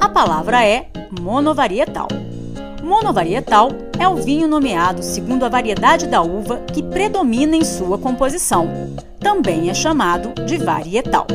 A palavra é monovarietal. Monovarietal é o vinho nomeado segundo a variedade da uva que predomina em sua composição. Também é chamado de varietal.